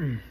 Mm.